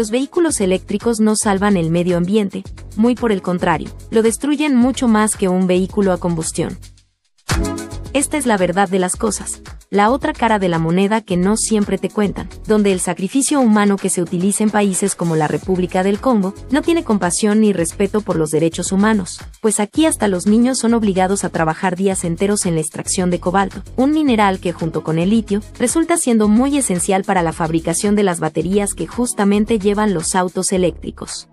los vehículos eléctricos no salvan el medio ambiente, muy por el contrario, lo destruyen mucho más que un vehículo a combustión. Esta es la verdad de las cosas, la otra cara de la moneda que no siempre te cuentan, donde el sacrificio humano que se utiliza en países como la República del Congo no tiene compasión ni respeto por los derechos humanos, pues aquí hasta los niños son obligados a trabajar días enteros en la extracción de cobalto, un mineral que junto con el litio resulta siendo muy esencial para la fabricación de las baterías que justamente llevan los autos eléctricos.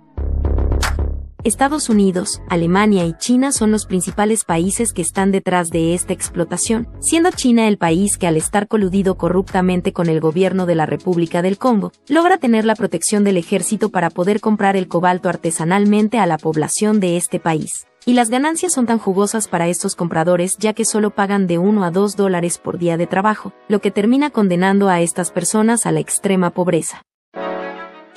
Estados Unidos, Alemania y China son los principales países que están detrás de esta explotación, siendo China el país que al estar coludido corruptamente con el gobierno de la República del Congo, logra tener la protección del ejército para poder comprar el cobalto artesanalmente a la población de este país. Y las ganancias son tan jugosas para estos compradores ya que solo pagan de 1 a 2 dólares por día de trabajo, lo que termina condenando a estas personas a la extrema pobreza.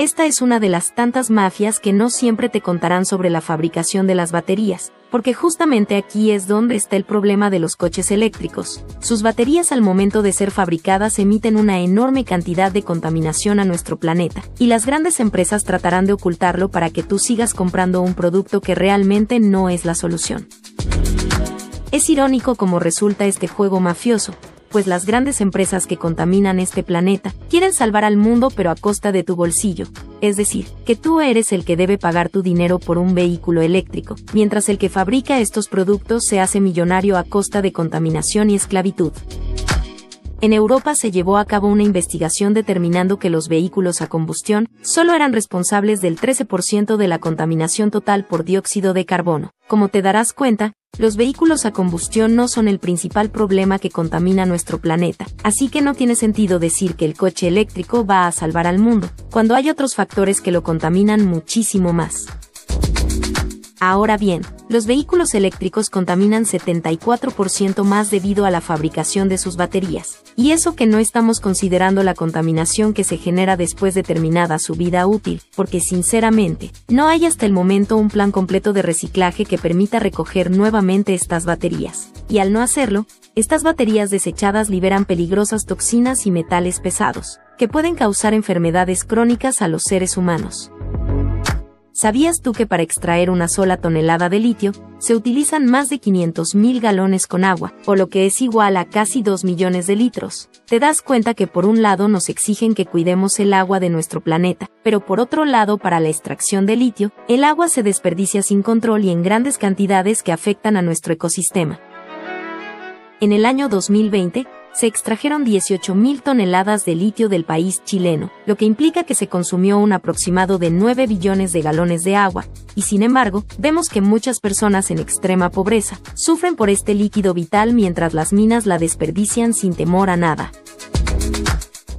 Esta es una de las tantas mafias que no siempre te contarán sobre la fabricación de las baterías, porque justamente aquí es donde está el problema de los coches eléctricos. Sus baterías al momento de ser fabricadas emiten una enorme cantidad de contaminación a nuestro planeta, y las grandes empresas tratarán de ocultarlo para que tú sigas comprando un producto que realmente no es la solución. Es irónico cómo resulta este juego mafioso, pues las grandes empresas que contaminan este planeta quieren salvar al mundo pero a costa de tu bolsillo, es decir, que tú eres el que debe pagar tu dinero por un vehículo eléctrico, mientras el que fabrica estos productos se hace millonario a costa de contaminación y esclavitud. En Europa se llevó a cabo una investigación determinando que los vehículos a combustión solo eran responsables del 13% de la contaminación total por dióxido de carbono. Como te darás cuenta, los vehículos a combustión no son el principal problema que contamina nuestro planeta, así que no tiene sentido decir que el coche eléctrico va a salvar al mundo, cuando hay otros factores que lo contaminan muchísimo más. Ahora bien, los vehículos eléctricos contaminan 74% más debido a la fabricación de sus baterías, y eso que no estamos considerando la contaminación que se genera después de terminada su vida útil, porque sinceramente, no hay hasta el momento un plan completo de reciclaje que permita recoger nuevamente estas baterías, y al no hacerlo, estas baterías desechadas liberan peligrosas toxinas y metales pesados, que pueden causar enfermedades crónicas a los seres humanos. ¿Sabías tú que para extraer una sola tonelada de litio, se utilizan más de 500.000 galones con agua, o lo que es igual a casi 2 millones de litros? Te das cuenta que por un lado nos exigen que cuidemos el agua de nuestro planeta, pero por otro lado para la extracción de litio, el agua se desperdicia sin control y en grandes cantidades que afectan a nuestro ecosistema. En el año 2020, se extrajeron 18.000 toneladas de litio del país chileno, lo que implica que se consumió un aproximado de 9 billones de galones de agua, y sin embargo, vemos que muchas personas en extrema pobreza sufren por este líquido vital mientras las minas la desperdician sin temor a nada.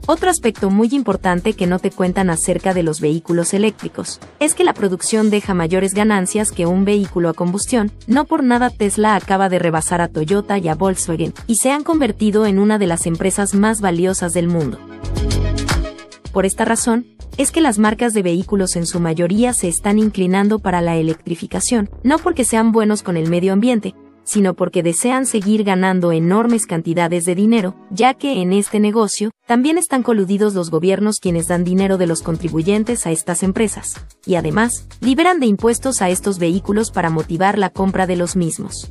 Otro aspecto muy importante que no te cuentan acerca de los vehículos eléctricos es que la producción deja mayores ganancias que un vehículo a combustión. No por nada Tesla acaba de rebasar a Toyota y a Volkswagen y se han convertido en una de las empresas más valiosas del mundo. Por esta razón, es que las marcas de vehículos en su mayoría se están inclinando para la electrificación, no porque sean buenos con el medio ambiente, sino porque desean seguir ganando enormes cantidades de dinero, ya que en este negocio también están coludidos los gobiernos quienes dan dinero de los contribuyentes a estas empresas, y además, liberan de impuestos a estos vehículos para motivar la compra de los mismos.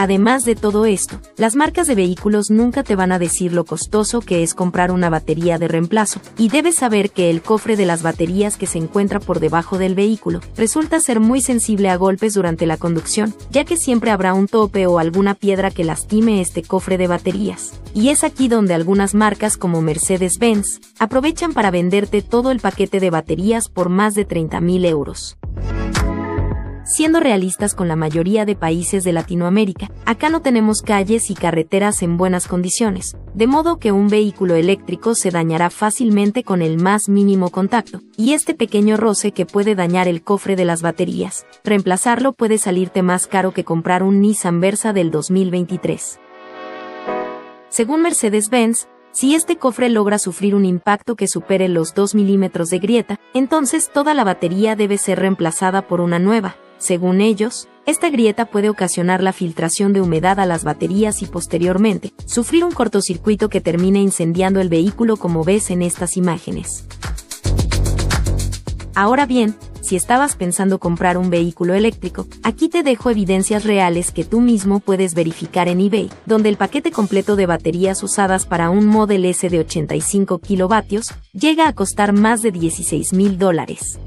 Además de todo esto, las marcas de vehículos nunca te van a decir lo costoso que es comprar una batería de reemplazo, y debes saber que el cofre de las baterías que se encuentra por debajo del vehículo resulta ser muy sensible a golpes durante la conducción, ya que siempre habrá un tope o alguna piedra que lastime este cofre de baterías. Y es aquí donde algunas marcas como Mercedes-Benz aprovechan para venderte todo el paquete de baterías por más de 30.000 euros. Siendo realistas con la mayoría de países de Latinoamérica, acá no tenemos calles y carreteras en buenas condiciones, de modo que un vehículo eléctrico se dañará fácilmente con el más mínimo contacto, y este pequeño roce que puede dañar el cofre de las baterías, reemplazarlo puede salirte más caro que comprar un Nissan Versa del 2023. Según Mercedes-Benz, si este cofre logra sufrir un impacto que supere los 2 milímetros de grieta, entonces toda la batería debe ser reemplazada por una nueva, según ellos, esta grieta puede ocasionar la filtración de humedad a las baterías y posteriormente, sufrir un cortocircuito que termine incendiando el vehículo como ves en estas imágenes. Ahora bien, si estabas pensando comprar un vehículo eléctrico, aquí te dejo evidencias reales que tú mismo puedes verificar en eBay, donde el paquete completo de baterías usadas para un Model S de 85 kilovatios llega a costar más de 16 mil dólares.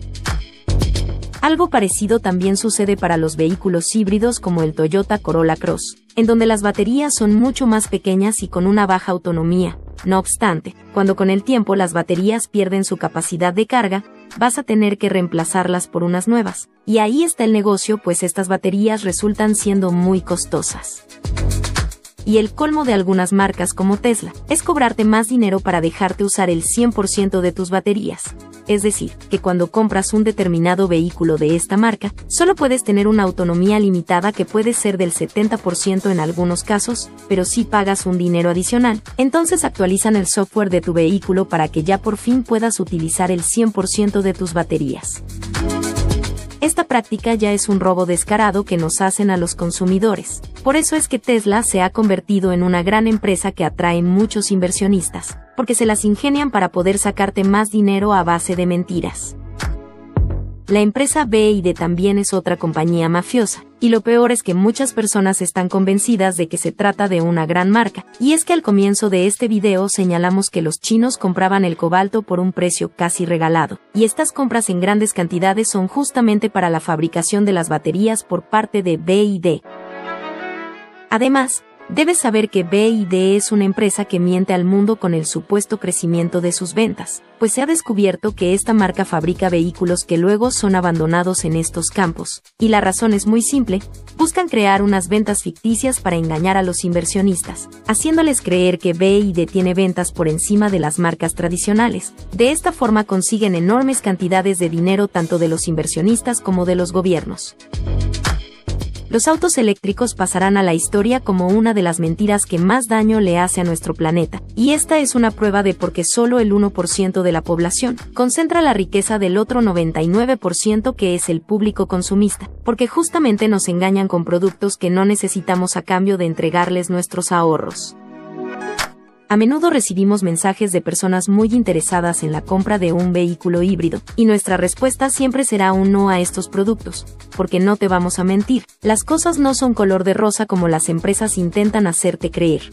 Algo parecido también sucede para los vehículos híbridos como el Toyota Corolla Cross, en donde las baterías son mucho más pequeñas y con una baja autonomía. No obstante, cuando con el tiempo las baterías pierden su capacidad de carga, vas a tener que reemplazarlas por unas nuevas. Y ahí está el negocio, pues estas baterías resultan siendo muy costosas. Y el colmo de algunas marcas como Tesla es cobrarte más dinero para dejarte usar el 100% de tus baterías. Es decir, que cuando compras un determinado vehículo de esta marca, solo puedes tener una autonomía limitada que puede ser del 70% en algunos casos, pero si pagas un dinero adicional, entonces actualizan el software de tu vehículo para que ya por fin puedas utilizar el 100% de tus baterías. Esta práctica ya es un robo descarado que nos hacen a los consumidores. Por eso es que Tesla se ha convertido en una gran empresa que atrae muchos inversionistas, porque se las ingenian para poder sacarte más dinero a base de mentiras. La empresa BID también es otra compañía mafiosa, y lo peor es que muchas personas están convencidas de que se trata de una gran marca, y es que al comienzo de este video señalamos que los chinos compraban el cobalto por un precio casi regalado, y estas compras en grandes cantidades son justamente para la fabricación de las baterías por parte de BID. Además, Debes saber que BID es una empresa que miente al mundo con el supuesto crecimiento de sus ventas, pues se ha descubierto que esta marca fabrica vehículos que luego son abandonados en estos campos. Y la razón es muy simple, buscan crear unas ventas ficticias para engañar a los inversionistas, haciéndoles creer que BID tiene ventas por encima de las marcas tradicionales. De esta forma consiguen enormes cantidades de dinero tanto de los inversionistas como de los gobiernos los autos eléctricos pasarán a la historia como una de las mentiras que más daño le hace a nuestro planeta, y esta es una prueba de por qué solo el 1% de la población concentra la riqueza del otro 99% que es el público consumista, porque justamente nos engañan con productos que no necesitamos a cambio de entregarles nuestros ahorros. A menudo recibimos mensajes de personas muy interesadas en la compra de un vehículo híbrido, y nuestra respuesta siempre será un no a estos productos, porque no te vamos a mentir, las cosas no son color de rosa como las empresas intentan hacerte creer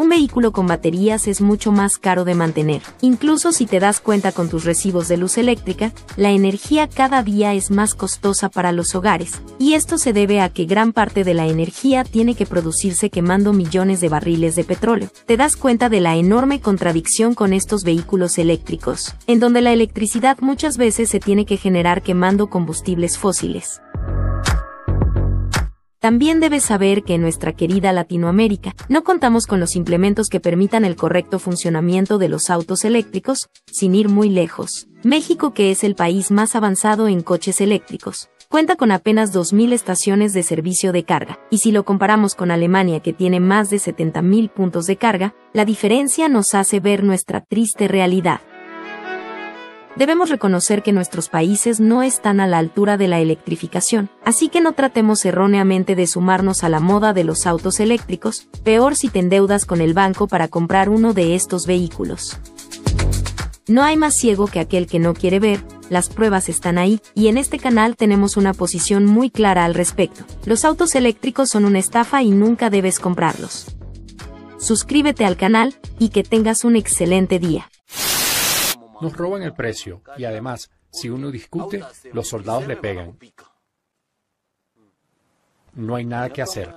un vehículo con baterías es mucho más caro de mantener. Incluso si te das cuenta con tus recibos de luz eléctrica, la energía cada día es más costosa para los hogares, y esto se debe a que gran parte de la energía tiene que producirse quemando millones de barriles de petróleo. Te das cuenta de la enorme contradicción con estos vehículos eléctricos, en donde la electricidad muchas veces se tiene que generar quemando combustibles fósiles. También debes saber que en nuestra querida Latinoamérica no contamos con los implementos que permitan el correcto funcionamiento de los autos eléctricos, sin ir muy lejos. México, que es el país más avanzado en coches eléctricos, cuenta con apenas 2.000 estaciones de servicio de carga, y si lo comparamos con Alemania que tiene más de 70.000 puntos de carga, la diferencia nos hace ver nuestra triste realidad debemos reconocer que nuestros países no están a la altura de la electrificación, así que no tratemos erróneamente de sumarnos a la moda de los autos eléctricos, peor si te endeudas con el banco para comprar uno de estos vehículos. No hay más ciego que aquel que no quiere ver, las pruebas están ahí, y en este canal tenemos una posición muy clara al respecto. Los autos eléctricos son una estafa y nunca debes comprarlos. Suscríbete al canal, y que tengas un excelente día. Nos roban el precio y además, si uno discute, los soldados le pegan. No hay nada que hacer.